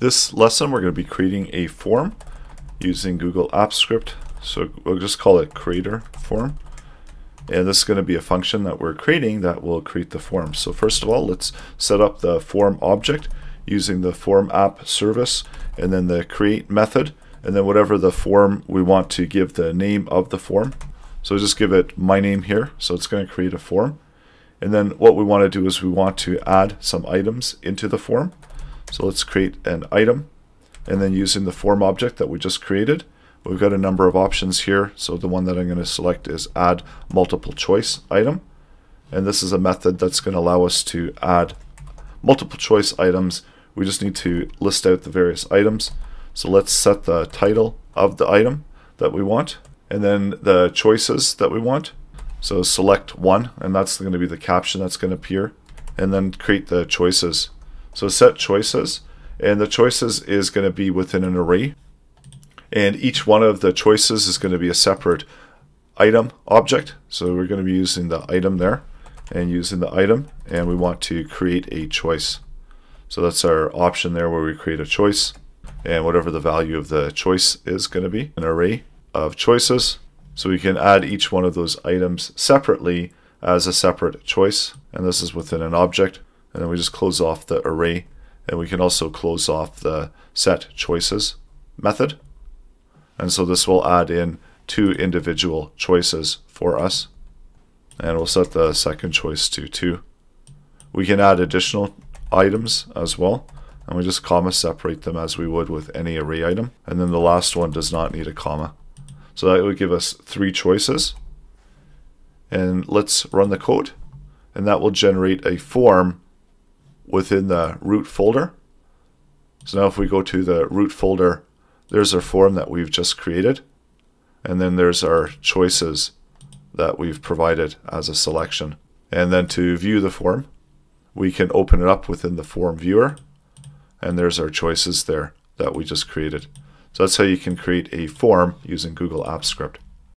This lesson we're going to be creating a form using Google Apps Script. So we'll just call it creator form. And this is going to be a function that we're creating that will create the form. So first of all, let's set up the form object using the form app service and then the create method and then whatever the form we want to give the name of the form. So just give it my name here. So it's going to create a form. And then what we want to do is we want to add some items into the form. So let's create an item and then using the form object that we just created, we've got a number of options here. So the one that I'm going to select is add multiple choice item. And this is a method that's going to allow us to add multiple choice items. We just need to list out the various items. So let's set the title of the item that we want and then the choices that we want. So select one and that's going to be the caption that's going to appear and then create the choices. So set choices, and the choices is going to be within an array. And each one of the choices is going to be a separate item object. So we're going to be using the item there and using the item, and we want to create a choice. So that's our option there where we create a choice and whatever the value of the choice is going to be, an array of choices. So we can add each one of those items separately as a separate choice, and this is within an object and then we just close off the array. And we can also close off the set choices method. And so this will add in two individual choices for us. And we'll set the second choice to 2 we can add additional items as well. And we just comma separate them as we would with any array item. And then the last one does not need a comma. So that would give us three choices. And let's run the code. And that will generate a form within the root folder. So now if we go to the root folder, there's our form that we've just created. And then there's our choices that we've provided as a selection. And then to view the form, we can open it up within the form viewer. And there's our choices there that we just created. So that's how you can create a form using Google Apps Script.